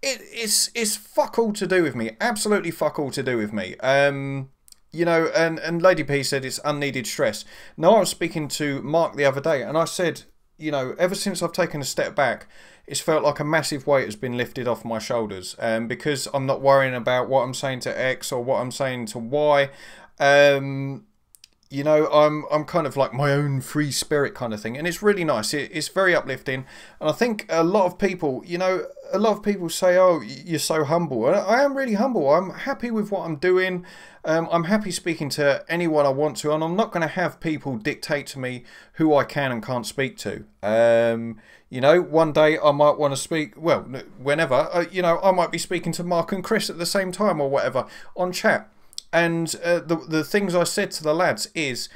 it, it's it's fuck all to do with me. Absolutely fuck all to do with me. Um, you know, and and Lady P said it's unneeded stress. Now I was speaking to Mark the other day, and I said, you know, ever since I've taken a step back, it's felt like a massive weight has been lifted off my shoulders. Um, because I'm not worrying about what I'm saying to X or what I'm saying to Y. Um, you know i'm i'm kind of like my own free spirit kind of thing and it's really nice. It, it's very uplifting and i think a lot of people you know a lot of people say oh you're so humble and i am really humble. I'm happy with what i'm doing. Um, i'm happy speaking to anyone i want to and i'm not going to have people dictate to me who i can and can't speak to. Um, you know one day i might want to speak well whenever uh, you know i might be speaking to mark and chris at the same time or whatever on chat and uh, the the things I said to the lads is,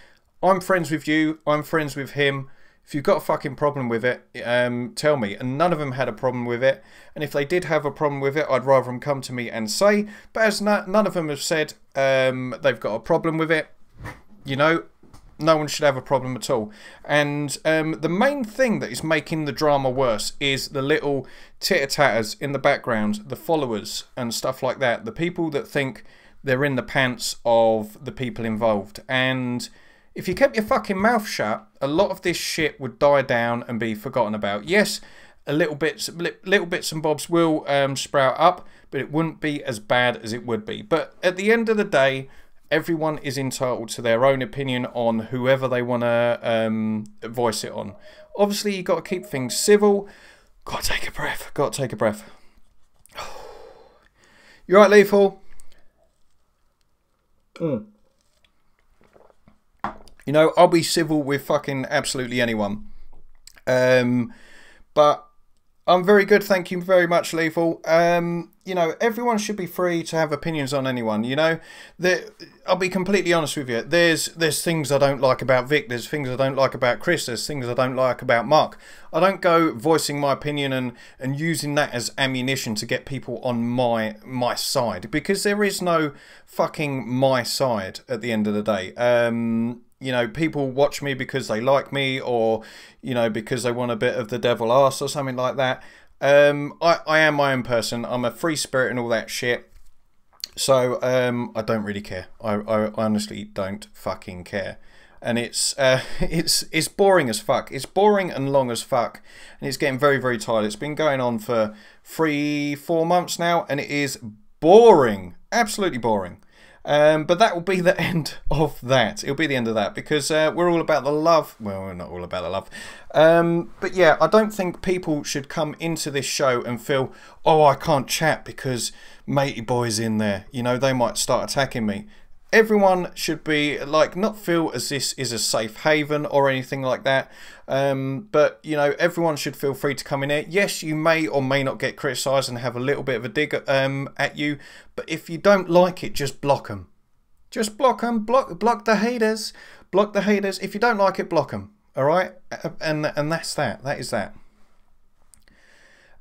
I'm friends with you. I'm friends with him. If you've got a fucking problem with it, um, tell me. And none of them had a problem with it. And if they did have a problem with it, I'd rather them come to me and say. But as none of them have said um, they've got a problem with it, you know, no one should have a problem at all. And um, the main thing that is making the drama worse is the little titter tatters in the background, the followers and stuff like that. The people that think they're in the pants of the people involved. And if you kept your fucking mouth shut, a lot of this shit would die down and be forgotten about. Yes, a little bits, little bits and bobs will um, sprout up, but it wouldn't be as bad as it would be. But at the end of the day, everyone is entitled to their own opinion on whoever they want to um, voice it on. Obviously, you got to keep things civil. Got to take a breath. Got to take a breath. You right, Lethal? Mm. You know, I'll be civil with fucking absolutely anyone. Um, but I'm very good, thank you very much, Lethal. Um, you know, everyone should be free to have opinions on anyone. You know, there, I'll be completely honest with you. There's there's things I don't like about Vic. There's things I don't like about Chris. There's things I don't like about Mark. I don't go voicing my opinion and and using that as ammunition to get people on my my side because there is no fucking my side at the end of the day. Um, you know, people watch me because they like me or, you know, because they want a bit of the devil ass or something like that. Um, I, I am my own person. I'm a free spirit and all that shit. So um, I don't really care. I, I honestly don't fucking care. And it's uh, it's it's boring as fuck. It's boring and long as fuck, and it's getting very very tired. It's been going on for three four months now, and it is boring, absolutely boring. Um, but that will be the end of that. It'll be the end of that because uh, we're all about the love. Well, we're not all about the love. Um, but yeah, I don't think people should come into this show and feel, oh, I can't chat because matey boy's in there. You know, they might start attacking me everyone should be like not feel as this is a safe haven or anything like that um, but you know everyone should feel free to come in here. Yes you may or may not get criticized and have a little bit of a dig um, at you but if you don't like it just block them just block them block block the haters. Block the haters. If you don't like it block them all right? And and that's that. That is that.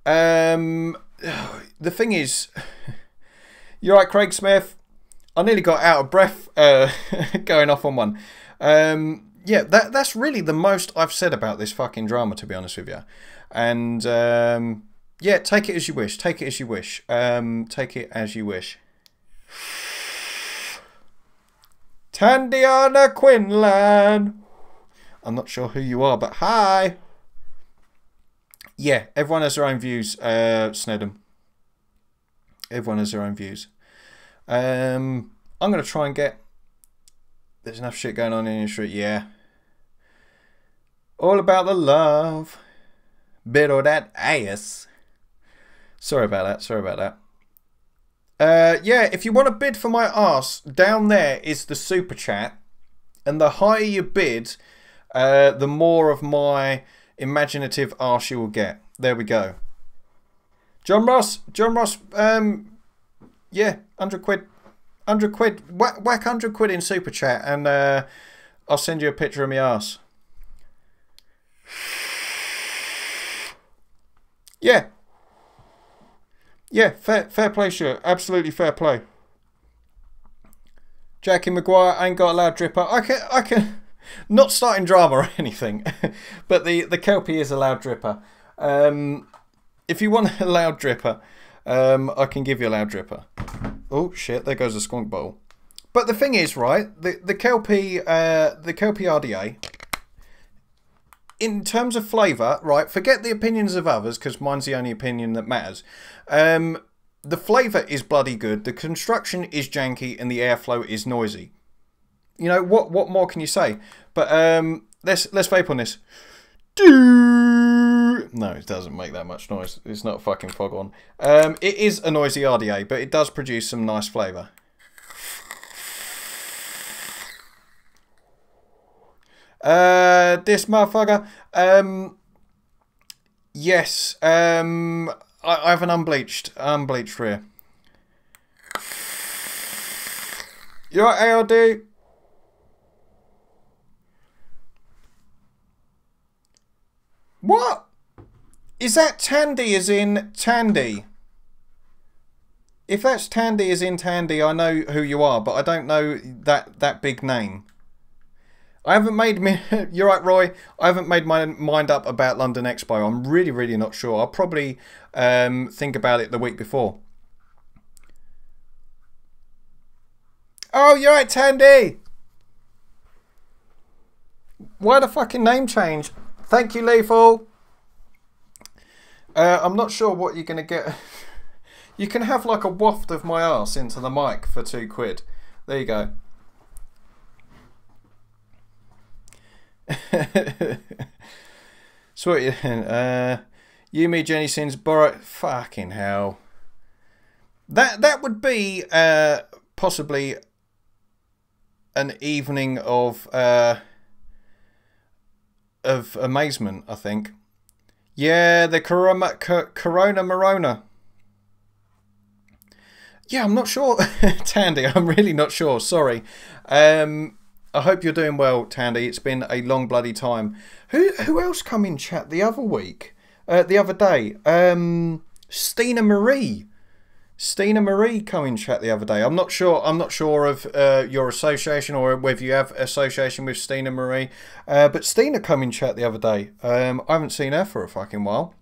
Um the thing is you're right craig smith I nearly got out of breath uh, going off on one. Um, yeah, that that's really the most I've said about this fucking drama, to be honest with you. And um, yeah, take it as you wish. Take it as you wish. Um, take it as you wish. Tandiana Quinlan. I'm not sure who you are, but hi. Yeah, everyone has their own views, uh, Snedham. Everyone has their own views. Um, I'm going to try and get... There's enough shit going on in the street, yeah. All about the love. Bit of that ass. Sorry about that, sorry about that. Uh, yeah, if you want to bid for my ass, down there is the super chat. And the higher you bid, uh, the more of my imaginative arse you will get. There we go. John Ross, John Ross, um, yeah, 100 quid, 100 quid, whack, whack 100 quid in super chat and uh, I'll send you a picture of my ass. Yeah. Yeah, fair, fair play, sure. Absolutely fair play. Jackie Maguire ain't got a loud dripper. I can, I can, not starting drama or anything, but the the kelpie is a loud dripper. Um, if you want a loud dripper, um, I can give you a loud dripper. Oh shit! There goes a skunk bowl. But the thing is, right? The the kelpie, uh, the kelpie RDA. In terms of flavour, right? Forget the opinions of others because mine's the only opinion that matters. Um, the flavour is bloody good. The construction is janky, and the airflow is noisy. You know what? What more can you say? But um, let's let's vape on this. No, it doesn't make that much noise. It's not fucking fog on. Um, it is a noisy RDA, but it does produce some nice flavour. Uh, this motherfucker. Um, yes. Um, I, I have an unbleached, unbleached rear. You right, ARD? What? Is that Tandy as in Tandy? If that's Tandy as in Tandy, I know who you are, but I don't know that, that big name. I haven't made me. You're right, Roy. I haven't made my mind up about London Expo. I'm really, really not sure. I'll probably um, think about it the week before. Oh, you're right, Tandy. Why the fucking name change? Thank you, Lethal. Uh, I'm not sure what you're going to get. you can have like a waft of my ass into the mic for two quid. There you go. Sweet. Uh, you, me, Jenny Sins, borrow. Fucking hell. That that would be uh, possibly an evening of. Uh, of amazement, I think. Yeah, the Corona, Corona Morona. Yeah, I'm not sure, Tandy. I'm really not sure. Sorry. Um, I hope you're doing well, Tandy. It's been a long bloody time. Who who else come in chat the other week? Uh, the other day? Um, Stina Marie. Stina Marie come in chat the other day. I'm not sure. I'm not sure of uh, your association or whether you have association with Stina Marie. Uh, but Stina come in chat the other day. Um, I haven't seen her for a fucking while.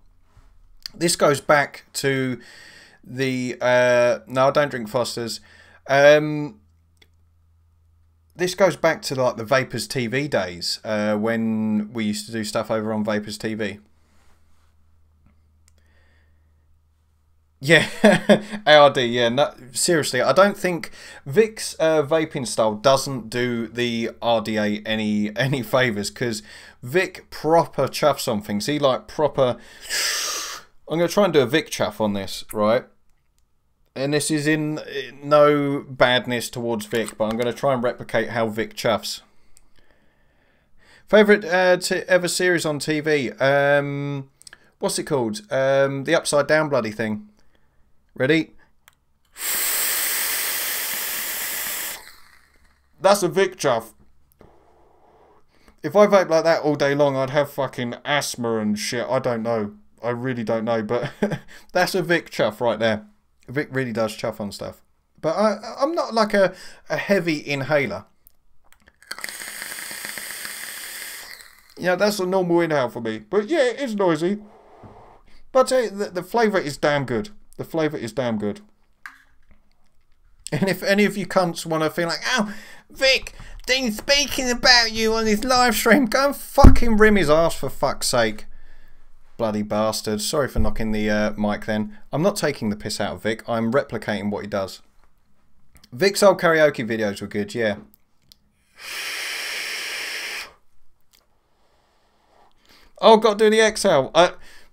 This goes back to the uh, no, I don't drink Fosters. Um, this goes back to like the Vapors TV days uh, when we used to do stuff over on Vapors TV. Yeah, ARD. Yeah, no, seriously, I don't think Vic's uh, vaping style doesn't do the RDA any any favors because Vic proper chuffs on things. He like proper. I'm gonna try and do a Vic chuff on this, right? And this is in no badness towards Vic, but I'm gonna try and replicate how Vic chuffs. Favorite uh, ever series on TV? Um, what's it called? Um, the Upside Down bloody thing. Ready? That's a Vic chuff. If I vape like that all day long, I'd have fucking asthma and shit. I don't know. I really don't know. But that's a Vic chuff right there. Vic really does chuff on stuff. But I, I'm not like a, a heavy inhaler. Yeah, that's a normal inhale for me. But yeah, it's noisy. But the, the flavour is damn good. The flavour is damn good. And if any of you cunts want to feel like, oh, Vic, Dean speaking about you on his live stream. Go and fucking rim his ass for fuck's sake. Bloody bastard. Sorry for knocking the uh, mic then. I'm not taking the piss out of Vic. I'm replicating what he does. Vic's old karaoke videos were good, yeah. Oh, got to do the exhale. Uh,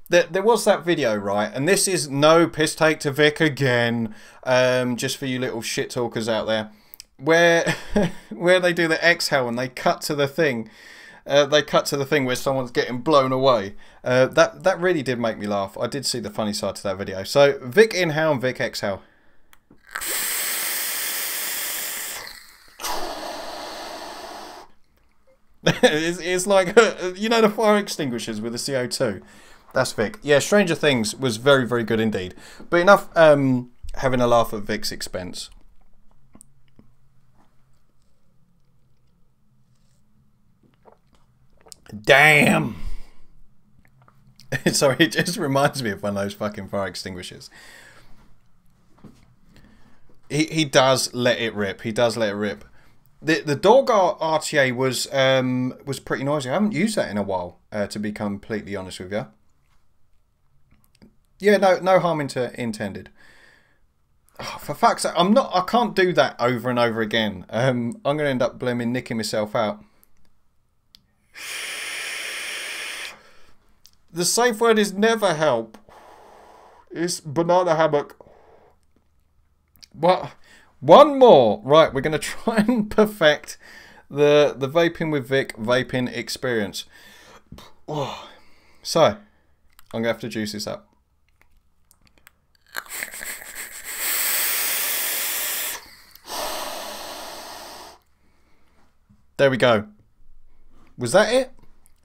there, there was that video, right? And this is no piss take to Vic again. Um, just for you little shit talkers out there. Where, where they do the exhale and they cut to the thing. Uh, they cut to the thing where someone's getting blown away. Uh, that that really did make me laugh. I did see the funny side to that video. So Vic inhale and Vic exhale. it's, it's like you know the fire extinguishers with the CO2. That's Vic. Yeah, Stranger Things was very very good indeed. But enough um, having a laugh at Vic's expense. Damn. Sorry, it just reminds me of one of those fucking fire extinguishers. He he does let it rip. He does let it rip. The the dog RTA was um was pretty noisy. I haven't used that in a while, uh, to be completely honest with you. Yeah, no no harm into, intended. Oh, for fuck's sake, I'm not. I can't do that over and over again. Um, I'm gonna end up blaming nicking myself out. The safe word is never help. It's banana hammock. What? One more. Right, we're going to try and perfect the the vaping with Vic vaping experience. So, I'm going to have to juice this up. There we go. Was that it?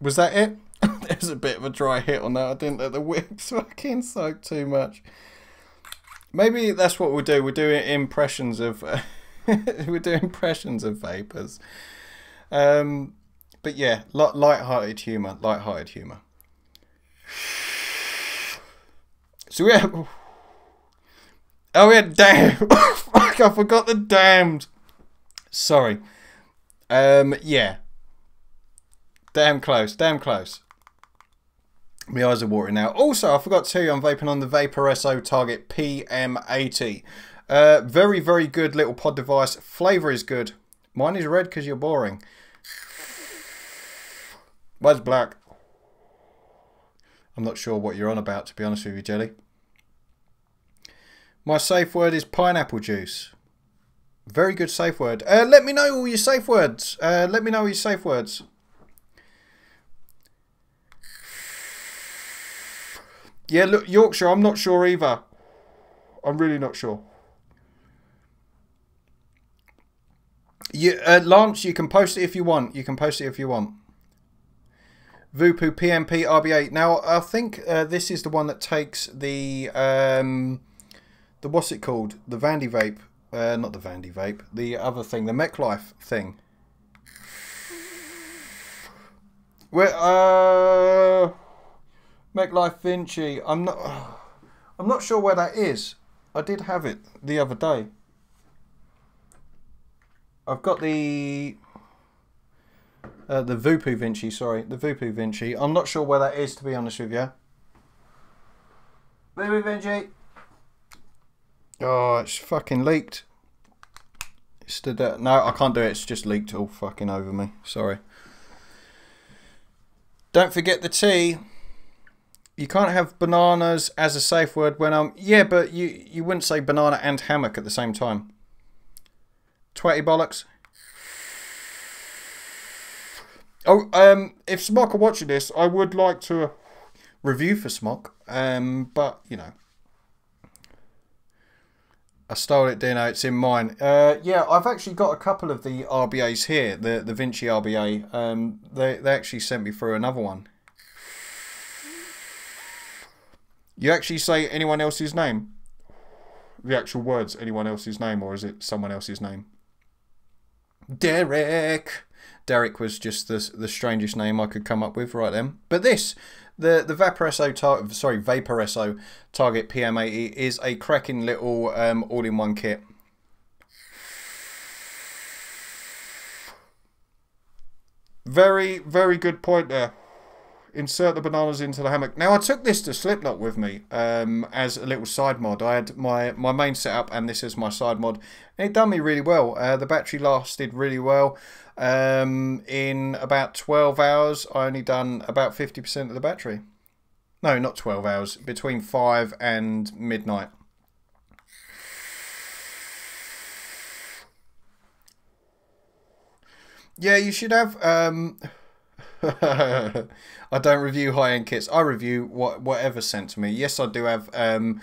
Was that it? There's a bit of a dry hit on that. I didn't let the wicks fucking soak too much. Maybe that's what we'll do. We're doing impressions of uh, we're doing impressions of vapors. Um, but yeah, light-hearted humor, light-hearted humor. So have. Oh yeah, damn! Fuck! I forgot the damned. Sorry. Um, yeah. Damn close. Damn close. My eyes are watering now. Also, I forgot to tell you I'm vaping on the Vaporesso Target PM80. Uh, very, very good little pod device. Flavour is good. Mine is red because you're boring. Mine's black. I'm not sure what you're on about, to be honest with you, Jelly. My safe word is pineapple juice. Very good safe word. Uh, let me know all your safe words. Uh, let me know your safe words. Yeah, look, Yorkshire, I'm not sure either. I'm really not sure. You, uh, Lance, you can post it if you want. You can post it if you want. Voopoo PMP RBA. Now, I think uh, this is the one that takes the, um, the what's it called? The Vandy Vape. Uh, not the Vandy Vape. The other thing, the MechLife thing. Where, uh... MechLife Vinci. I'm not. I'm not sure where that is. I did have it the other day. I've got the uh, the Voopoo Vinci. Sorry, the Voopoo Vinci. I'm not sure where that is to be honest with you. Voopoo Vinci. Oh, it's fucking leaked. It's the no, I can't do it. It's just leaked all fucking over me. Sorry. Don't forget the tea you can't have bananas as a safe word when I'm... Yeah, but you, you wouldn't say banana and hammock at the same time. Twatty bollocks. Oh, um, if Smok are watching this, I would like to review for Smok. Um, but, you know. I stole it, Dino. It's in mine. Uh, yeah, I've actually got a couple of the RBAs here, the the Vinci RBA. Um, they they actually sent me through another one. You actually say anyone else's name? The actual words, anyone else's name, or is it someone else's name? Derek. Derek was just the the strangest name I could come up with right then. But this, the the Vaporesso target, sorry Vaporesso target PM80 is a cracking little um, all-in-one kit. Very very good point there. Insert the bananas into the hammock. Now, I took this to Slipknot with me um, as a little side mod. I had my, my main setup and this is my side mod. It done me really well. Uh, the battery lasted really well. Um, in about 12 hours, I only done about 50% of the battery. No, not 12 hours. Between 5 and midnight. Yeah, you should have... Um, I don't review high-end kits. I review what whatever's sent to me. Yes, I do have um,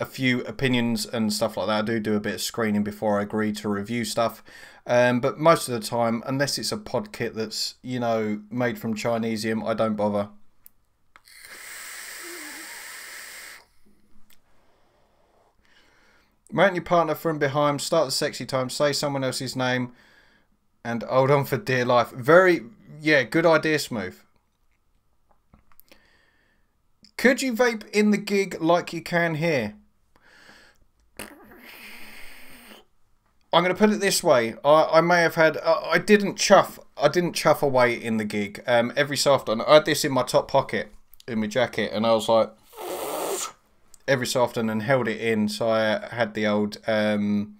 a few opinions and stuff like that. I do do a bit of screening before I agree to review stuff. Um, but most of the time, unless it's a pod kit that's, you know, made from Chinesium, I don't bother. Mount your partner from behind, start the sexy time, say someone else's name, and hold on for dear life. Very, yeah, good idea, Smooth. Could you vape in the gig like you can here? I'm going to put it this way. I, I may have had. Uh, I didn't chuff. I didn't chuff away in the gig. Um, every so often, I had this in my top pocket in my jacket, and I was like, every so often, and held it in. So I had the old, um,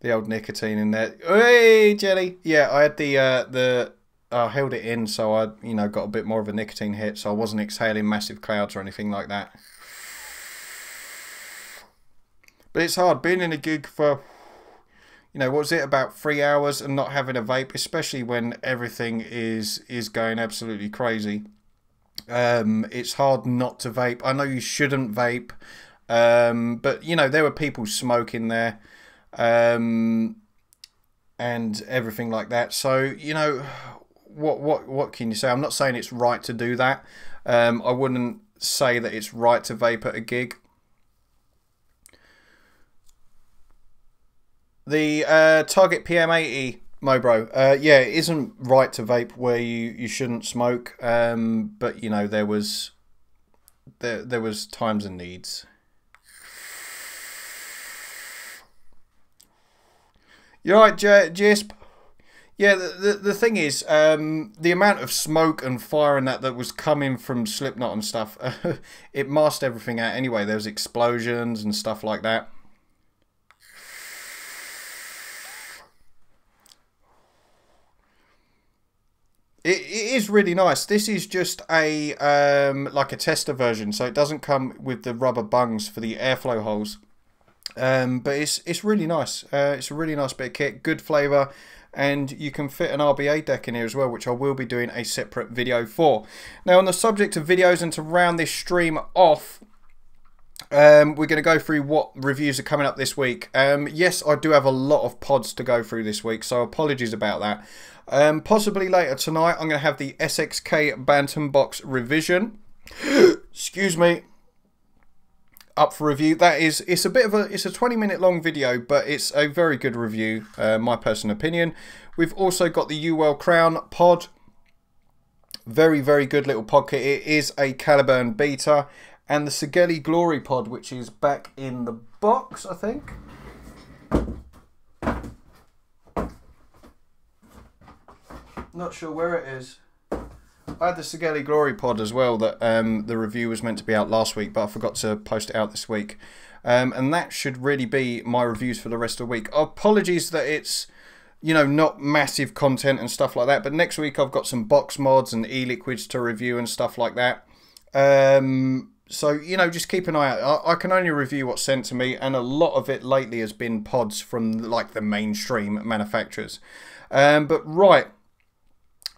the old nicotine in there. Hey, Jelly. Yeah, I had the uh, the I held it in so I, you know, got a bit more of a nicotine hit, so I wasn't exhaling massive clouds or anything like that. But it's hard being in a gig for, you know, what was it about three hours and not having a vape, especially when everything is is going absolutely crazy. Um, it's hard not to vape. I know you shouldn't vape, um, but you know there were people smoking there, um, and everything like that. So you know what what what can you say? I'm not saying it's right to do that. Um, I wouldn't say that it's right to vape at a gig. The uh, Target PM80 Mobro, uh, yeah, it isn't right to vape where you, you shouldn't smoke. Um, but you know there was there there was times and needs. You're right, J- Jisp. Yeah, the, the, the thing is, um, the amount of smoke and fire and that that was coming from Slipknot and stuff, uh, it masked everything out anyway. There was explosions and stuff like that. It, it is really nice. This is just a um, like a tester version, so it doesn't come with the rubber bungs for the airflow holes. Um, but it's it's really nice. Uh, it's a really nice bit of kit, good flavour and you can fit an RBA deck in here as well which I will be doing a separate video for. Now on the subject of videos and to round this stream off um, we're going to go through what reviews are coming up this week. Um, yes, I do have a lot of pods to go through this week, so apologies about that. Um, possibly later tonight, I'm going to have the SXK Bantam Box revision. Excuse me up for review. That is, it's a bit of a, it's a 20 minute long video, but it's a very good review, uh, my personal opinion. We've also got the Uwell Crown pod. Very, very good little pocket. It is a Caliburn beta. And the Sigelei Glory pod, which is back in the box, I think. Not sure where it is. I had the Sigelei Glory pod as well that um, the review was meant to be out last week, but I forgot to post it out this week. Um, and that should really be my reviews for the rest of the week. Apologies that it's, you know, not massive content and stuff like that, but next week I've got some box mods and e-liquids to review and stuff like that. Um, so, you know, just keep an eye out. I, I, can only review what's sent to me, and a lot of it lately has been pods from, like, the mainstream manufacturers. Um, but, right,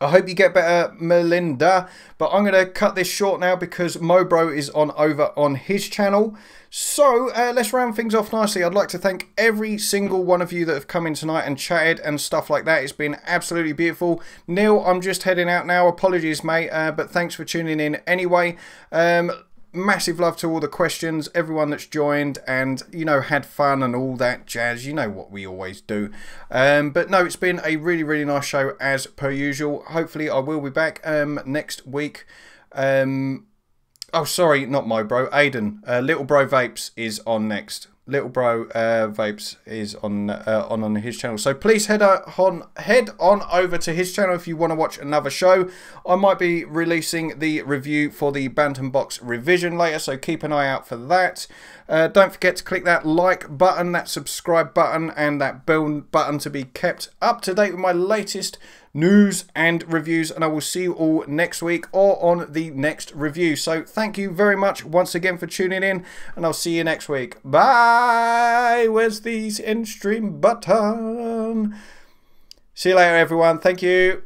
I hope you get better, Melinda. But I'm going to cut this short now because Mobro is on over on his channel. So uh, let's round things off nicely. I'd like to thank every single one of you that have come in tonight and chatted and stuff like that. It's been absolutely beautiful. Neil, I'm just heading out now. Apologies, mate, uh, but thanks for tuning in anyway. Um, massive love to all the questions, everyone that's joined and, you know, had fun and all that jazz. You know what we always do. Um, but no, it's been a really, really nice show as per usual. Hopefully I will be back um, next week. Um, oh, sorry, not my bro, Aiden. Uh, Little Bro Vapes is on next. Little bro uh, vapes is on uh, on on his channel. So please head on head on over to his channel if you want to watch another show. I might be releasing the review for the Bantam Box revision later, so keep an eye out for that. Uh, don't forget to click that like button, that subscribe button, and that bell button to be kept up to date with my latest news and reviews and I will see you all next week or on the next review. So thank you very much once again for tuning in and I'll see you next week. Bye! Where's the end stream button? See you later everyone. Thank you.